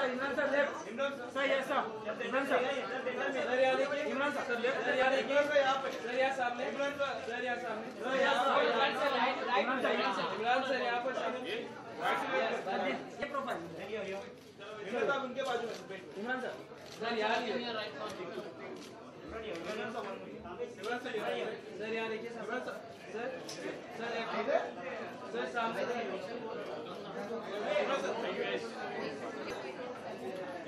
sir, Imran sir, left. Sir, yes, sir. Imran sir. Imran sir, left. Sir, यहाँ देखिए. Sir यहाँ सामने sir यहाँ सामने Sir, yes, sir. Imran sir right right Imran sir. Imran sir यहाँ पर सामने ये profile. Imran sir. सर यहाँ देखिए सर यहाँ देखिए सर सर सर सर सामने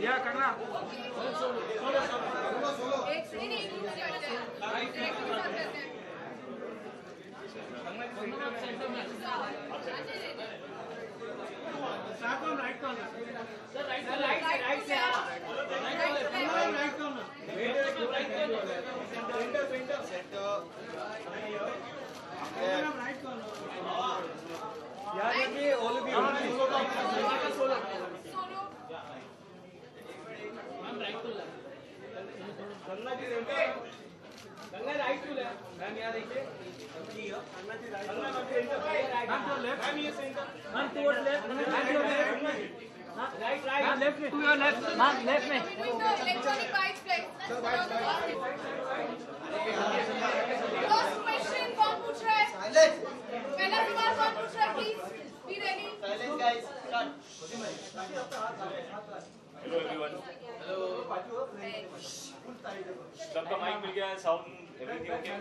Yeah, Karna. एक से नहीं एक दूसरे करते हैं एक के साथ करते हैं सर राइट से राइट से राइट से राइट Yeah, देखिए, all of you. सोलो गंगा राइट टू लेफ़्ट मैम यहाँ देखिए Ma'am, to your left. Ma'am, towards left. Ma'am, to your left. Right Ma'am, left में. To your left. Ma'am, left में. bites flex फ़र्स्ट क्वेश्चन कौन पूछ रहा है पहला सवाल कौन पूछ रहा है please be ready hello everyone सबका माइक मिल गया है साउंड एवरीथिंग ओके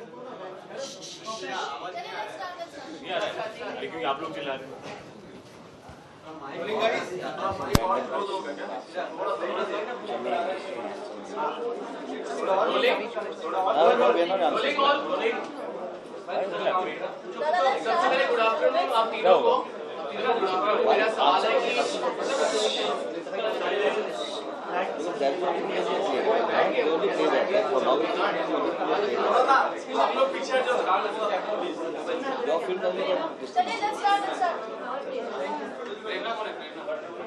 नहीं आ रहा है क्योंकि आप लोग चिल्ला रहे हो सबसे पहले गुड आफ्टरनून आप तीनों को तीनों को कि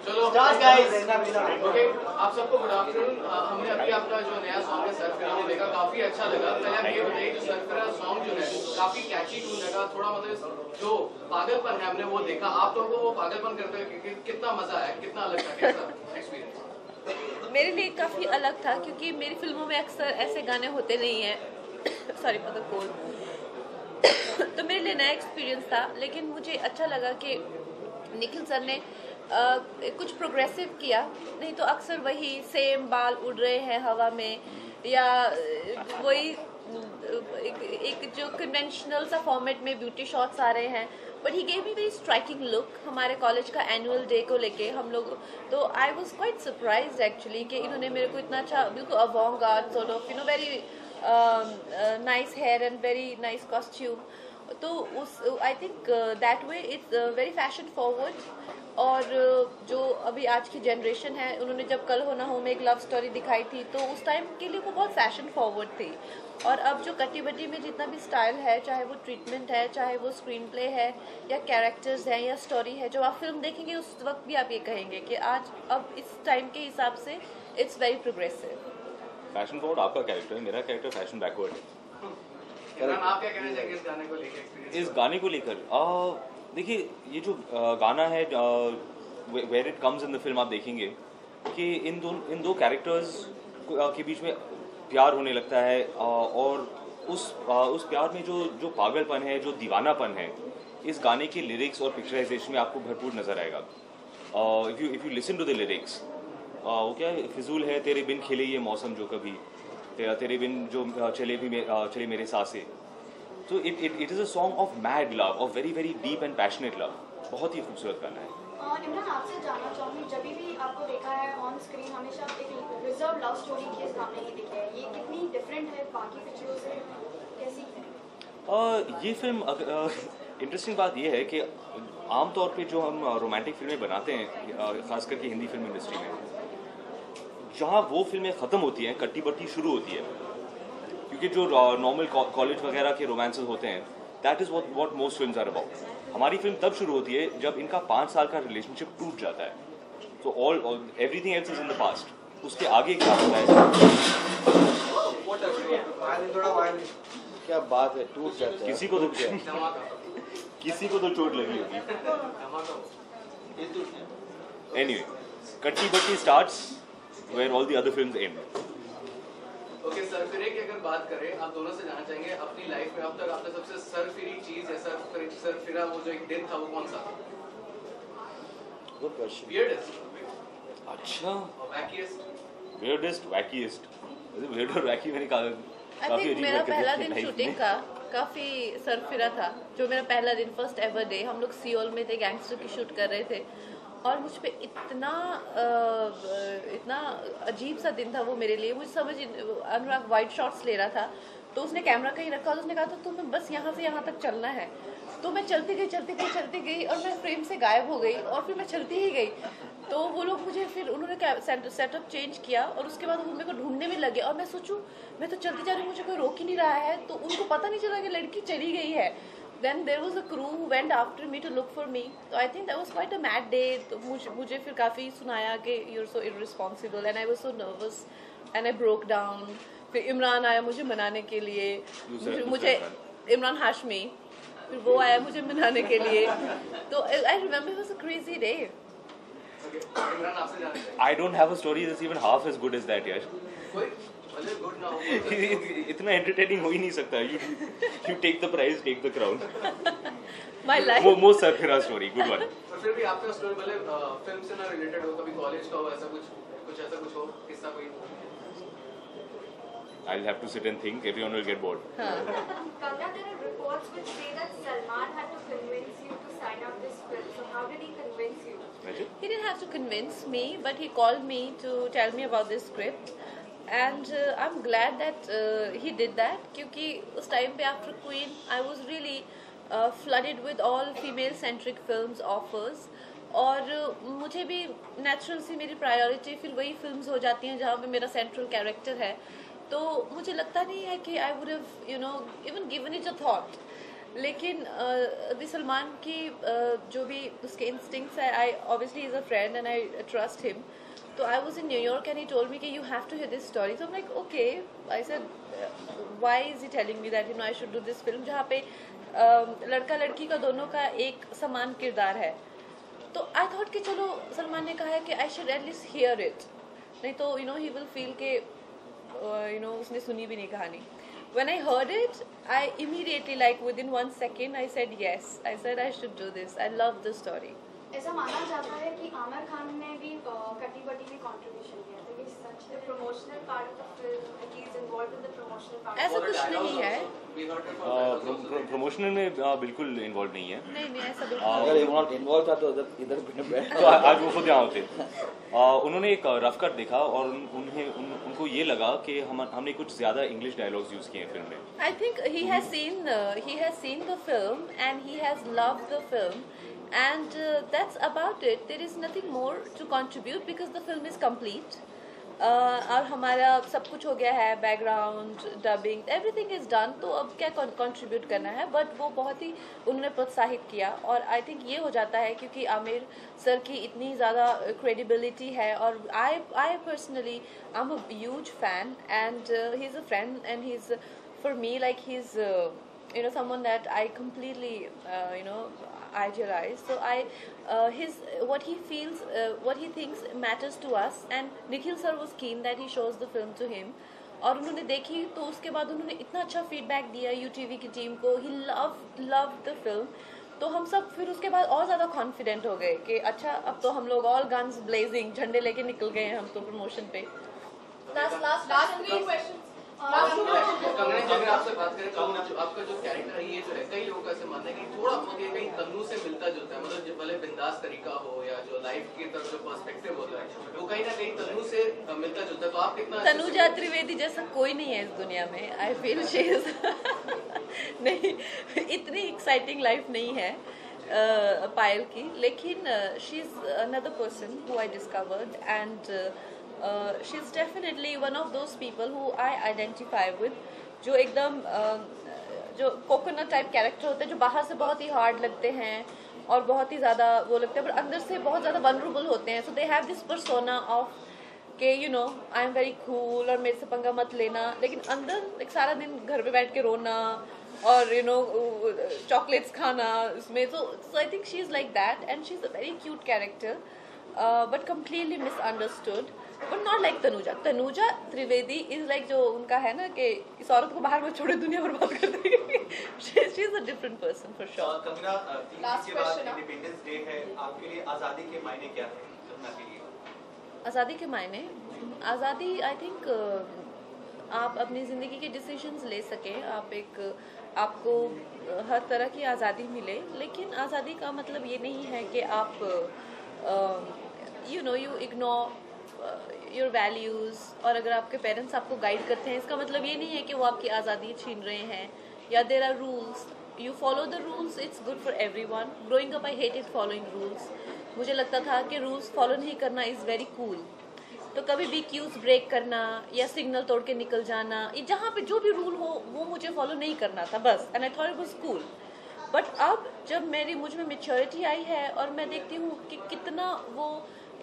चलो ओके आप सबको गुड आफ्टरनून हमने अभी आपका जो नया सॉन्ग है सरफिरा वो देखा, काफ़ी अच्छा लगा। पहले आप ये बताइए जो सरफिरा सॉन्ग जो है, काफ़ी कैची टून लगा। थोड़ा मतलब जो पागलपन है हमने वो देखा। आप लोगों को वो पागलपन करते हुए कि- कि- कितना मज़ा आया, कितना अलग था, कैसा एक्सपीरियंस मेरे लिए काफ़ी अलग था क्योंकि मेरी फ़िल्मों में अक्सर ऐसे गाने होते नहीं हैं। सॉरी द कोल्ड तो मेरे लिए नया एक्सपीरियंस था लेकिन मुझे अच्छा लगा कि निखिल सर ने अ, कुछ प्रोग्रेसिव किया। नहीं तो अक्सर वही सेम बाल उड़ रहे हैं हवा में या वही एक, एक जो कन्वेंशनल सा फॉर्मेट में ब्यूटी शॉट्स आ रहे हैं। But he gave me very striking look हमारे कॉलेज का एनुअल डे को लेके हम लोग तो I was quite surprise actually कि इन्होंने मेरे को इतना अच्छा बिल्कुल avant solo you know very nice hair and very nice costume तो उस I think that way it's very fashion forward और जो अभी आज की जनरेशन है उन्होंने जब कल हो ना हो में एक लव स्टोरी दिखाई थी तो उस टाइम के लिए वो बहुत फ़ैशन फॉरवर्ड थी। और अब जो कटी बटी में जितना भी स्टाइल है चाहे वो ट्रीटमेंट है चाहे वो स्क्रीन प्ले है या कैरेक्टर्स हैं या स्टोरी है जो आप फ़िल्म देखेंगे उस वक्त भी आप ये कहेंगे कि आज अब इस टाइम के हिसाब से it's very progressive fashion forward आपका कैरेक्टर है मेरा कैरेक्टर फ़ैशन बैकवर्ड है। आप क्या कहना चाहेंगे इस गाने को लेकर इस गाने को लेकर? आ, देखिए, ये जो गाना है where it comes in the film आप देखेंगे कि इन दो इन दो कैरेक्टर्स के बीच में प्यार होने लगता है और उस उस प्यार में जो जो पागलपन है, जो दीवानापन है, इस गाने के लिरिक्स और पिक्चराइजेशन में आपको भरपूर नज़र आएगा। If you if you listen to the lyrics वो क्या है, फिजूल है तेरे बिन खिले ये मौसम जो कभी, तेरा, तेरे बिन जो चले भी मे- चले मेरे साँसें। तो it it it is a song of mad love of very very deep and passionate love बहुत ही खूबसूरत गाना है। इमरान आपसे जानना चाहूँगी जब भी आपको देखा है ऑन स्क्रीन हमेशा एक रिज़र्व लव स्टोरी की इस गाने ही दिखे है। ये कितनी डिफरेंट है बाकी पिक्चरों से कैसी है? ये फ़िल्म इंटरेस्टिंग बात यह है कि आमतौर पे जो हम रोमांटिक फ़िल्में बनाते हैं खास करके हिंदी फ़िल्म इंडस्ट्री में जहाँ वो फ़िल्में ख़त्म होती हैं कट्टी बट्टी शुरू होती है क्योंकि जो नॉर्मल कॉलेज वगैरह के रोमांसेस होते हैं that is what most film are about हमारी फ़िल्म तब शुरू होती है जब इनका पाँच साल का रिलेशनशिप टूट जाता है। तो all everything else is in the past उसके आगे क्या होता है? क्या बात है? टूट जाता है। किसी को तो किसी को तो चोट लगी होगी। धमाका anyway Katti Batti starts where all the other films and okay sir फिरे की अगर बात करें आप दोनों से जानना चाहेंगे अपनी लाइफ में अब तक आपने सबसे सर फिरी चीज़ या सर सर फिरा वो जो एक दिन था वो कौन सा? था गुड क्वेश्चन वियर्डेस्ट अच्छा। और वैकिएस्ट weirdest wackiest. weird और wacky मैंने कहा आई थिंक मेरा पहला दिन शूटिंग का काफ़ी सरफिरा था जो मेरा पहला दिन फ़र्स्ट एवर डे हम लोग सियोल में थे गैंगस्टर की शूट कर रहे थे। और मुझ पर इतना इतना अजीब सा दिन था वो मेरे लिए। मुझे समझ अनुराग वाइट शॉट्स ले रहा था तो उसने कैमरा कहीं रखा और उसने कहा था तुम्हें बस यहाँ से यहाँ तक चलना है। तो मैं चलती गई चलती गई चलती गई और मैं फ्रेम से गायब हो गई और फिर मैं चलती ही गई। तो वो लोग मुझे फिर उन्होंने सेटअप चेंज किया और उसके बाद वो मेरे को ढूँढने में लगे और मैं सोचूं, मैं तो चलती जा रही हूँ, मुझे कोई रोक ही नहीं रहा है। तो उनको पता नहीं चला कि लड़की चली गई है। Then there was a crew went after me to look for me तो I think that was quite a mad day तो मुझे मुझे फिर काफ़ी सुनाया कि you are so irresponsible and I was so nervous and I broke down फिर इमरान आया मुझे मनाने के लिए दूसरा- मुझे दूसरा मुझे इमरान। इमरान हाशमी फिर वो आया मुझे मनाने के लिए तो I remember was a crazy day okay Imran आपसे जानना चाहिए I don't have a story that's even half as good as that यार हो इतना एंटरटेनिंग हो ही नहीं सकता you you take the prize take the crown my life वो मोस्ट सरफिरा स्टोरी गुड वन पर फिर भी आपका स्टोरी भले फ़िल्म से ना रिलेटेड हो कभी कॉलेज का हो ऐसा कुछ कुछ ऐसा कुछ हो किस्सा कोई I'll have to sit and think everyone will get bored Kavya, there are reports which say that Salman had to convince you to sign up this film. So how did he convince you? Imagine. He didn't have to convince me, but he called me to tell me about this script. And I am glad that he did that क्योंकि उस time पे after Queen I was really flooded with all female centric centric offers और uh, मुझे भी natural सी मेरी priority फिर वही films हो जाती हैं जहाँ पे मेरा सेंट्रल कैरेक्टर है। तो मुझे लगता नहीं है कि I would have you know even given it a thought लेकिन uh, अभी सलमान की uh, जो भी उसके इंस्टिंक्ट्स है I obviously is a friend and I trust him तो I was in New York and he told me कि you have to hear this story तो like okay I said why is he telling me that you know I should do this film जहाँ पे uh, लड़का लड़की का दोनों का एक समान किरदार है तो आई थॉट कि चलो सलमान ने कहा है कि I should at least hear it नहीं तो you know he will feel के यू नो उसने सुनी भी नहीं कहानी when I heard it, I immediately, like within one second, I said yes. I said I should do this. I love the story. ऐसा माना जाता है कि आमिर खान ने भी कटी बटी में कंट्रीब्यूशन किया था कि such the promotional part of film he is involved in the promotional part ऐसा कुछ नहीं है प्रमोशनल में बिल्कुल इन्वॉल्व नहीं है। नहीं नहीं ऐसा बिल्कुल अगर इन्वॉल्व इन्वॉल्व था तो इधर तो आज वो खुद यहाँ होते। uh, उन्होंने एक रफ कट देखा और उन्हें उन, उनको ये लगा कि हम हमने कुछ ज़्यादा इंग्लिश डायलॉग्स यूज़ किए हैं फ़िल्म में। I think he seen uh, he has seen the film and he has loved the film, and uh, that's about it. There is nothing more to contribute because the film is complete. Uh, और हमारा सब कुछ हो गया है background dubbing everything is done तो अब क्या कंट्रीब्यूट करना है बट वो बहुत ही उन्होंने प्रोत्साहित किया और आई थिंक ये हो जाता है क्योंकि आमिर सर की इतनी ज़्यादा क्रेडिबिलिटी है और I I personally I am a huge fan and he is a friend and he is for me like he's uh, you know someone that i completely uh, you know idealized. So I, uh, his what he feels, uh, what he thinks matters to us. And Nikhil sir was keen that he shows the film to him. और उन्होंने देखी तो उसके बाद उन्होंने इतना अच्छा feedback दिया यू टी की टीम को he love love the film तो हम सब फिर उसके बाद और ज़्यादा कॉन्फिडेंट हो गए कि अच्छा अब तो हम लोग ऑल गन्स ब्लेजिंग झंडे लेके निकल गए हैं हम तो प्रमोशन पे last last last question questions. Uh, Last two questions. Kangana अगर आपसे बात करें तो आपका जो कैरेक्टर है ये जो है कई लोगों का ऐसे मानना है कि थोड़ा मुझे कहीं तन्नू से मिलता जुलता है मतलब जो भले बिंदास तरीका हो या जो लाइफ की तरफ़ जो पर्सपेक्टिव होता है वो कहीं ना कहीं तन्नू से मिलता जुलता है तो आप कितना तनुजा त्रिवेदी जैसा कोई नहीं है इस दुनिया में आई फील शी इज़ नहीं इतनी एक्साइटिंग लाइफ नहीं है पायल की लेकिन she is another person who I discovered and she is definitely one of those people who I identify with जो एकदम uh, जो कोकोनट टाइप कैरेक्टर होते हैं जो बाहर से बहुत ही हार्ड लगते हैं और बहुत ही ज़्यादा वो लगते हैं पर अंदर से बहुत ज़्यादा वनरेबल होते हैं। So they have this persona of के you know I am very cool और मेरे से पंगा मत लेना। लेकिन अंदर एक सारा दिन घर पे बैठ के रोना और यू नो चॉकलेट्स खाना उसमें। तो so I think she is like that and she is a very cute character but completely misunderstood but not like Tanuja Tanuja Trivedi is like जो उनका है ना कि इस औरत को बाहर में छोड़े दुनिया बर्बाद कर देगी। She is a different person for sure Kangana तीन के बाद हाँ। इंडिपेंडेंस डे है आपके लिए आज़ादी के मायने क्या है कंगना के लिए? आज़ादी के मायने? आज़ादी आई थिंक आप अपनी ज़िंदगी के डिसीजंस ले सकें। आप एक आपको हर तरह की आज़ादी मिले। लेकिन आज़ादी का मतलब ये नहीं है कि आप you know you ignore your values और अगर आपके पेरेंट्स आपको गाइड करते हैं, इसका मतलब ये नहीं है कि वो आपकी आज़ादी छीन रहे हैं, या there are rules you follow the rules it's good for every one growing up I hated following rules मुझे लगता था कि रूल्स फॉलो नहीं करना इज़ वेरी कूल तो कभी भी क्यूज ब्रेक करना, या सिग्नल तोड़ के निकल जाना जहाँ पे जो भी रूल हो, वो मुझे फॉलो नहीं करना था, बस. And I thought it was cool but अब जब मेरी, मुझमें मेच्योरिटी आई है, और मैं देखती हूँ कि कितना वो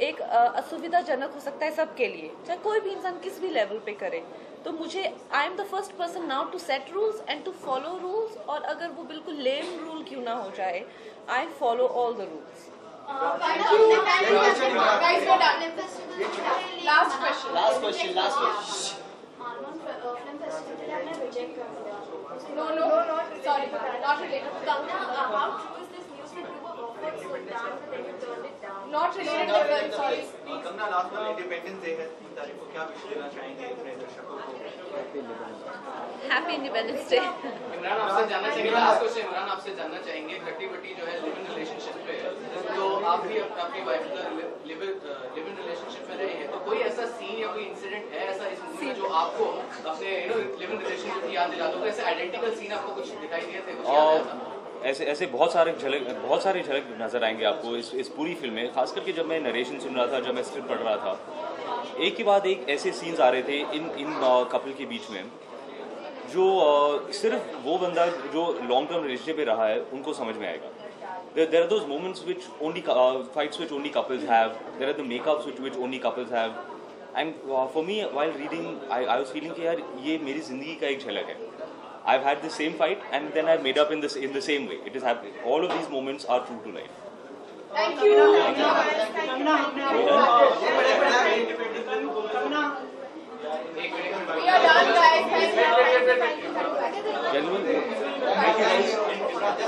एक असुविधाजनक हो सकता है सबके लिए चाहे कोई भी इंसान किस भी लेवल पे करे तो मुझे I am the first person now to set rules and to follow rules और अगर वो बिल्कुल लेम रूल क्यों ना हो जाए I follow all the rules Thank you. Thank you. Guys, we're done. Last question. Last question, last question. हार्मोन film festival के रिजेक्ट कर दिया No, no, no. Sorry, not related. Kangana how true is this news that you were offered Sultan but then you turned it down Not related to film. Sorry. अ, Kangana last में independence day है तीन तारीख को क्या wish देना चाहेंगे अपने दर्शकों को? हैप्पी इंडिपेंडेंस डे इमरान आपसे जानना चाहेंगे लास्ट क्वेश्चन इमरान आपसे जानना चाहेंगे खट्टी बट्टी जो है लिव इन रिलेशनशिप पे है तो आप भी अप- अपनी वाइफ के लिव इन रिलेशनशिप में रहे हैं तो कोई ऐसा सीन या कोई इंसिडेंट है ऐसा इस मूवी में जो आपको अपने you know live in relationship की याद दिला दो? ऐसे आइडेंटिकल सीन आपको कुछ दिखाई दिए थे कुछ याद आया था और ऐसे ऐसे बहुत सारे झलक बहुत सारे झलक नज़र आएँगे आपको इस इस पूरी फ़िल्म में। खास करके जब मैं नरेशन सुन रहा था जब मैं स्क्रिप्ट पढ़ रहा था एक के बाद एक ऐसे सीन्स आ रहे थे इन इन कपल के बीच में जो अ, सिर्फ़ वो बंदा जो लॉन्ग टर्म रिलेशनशिप में रहा है उनको समझ में आएगा। Those moments which only uh, fights which only couples have there are the makeups which which only couples have and uh, for me while reading I, I was feeling कि यार ये मेरी ज़िंदगी का एक झलक है। I've had the same fight and then I've made up in this in the same way. It is happening. All of these moments are true to life. Thank you. Thank you. Thank you. Thank you. We are done, guys. Thank you.